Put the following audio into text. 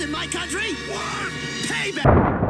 in my country? Payback!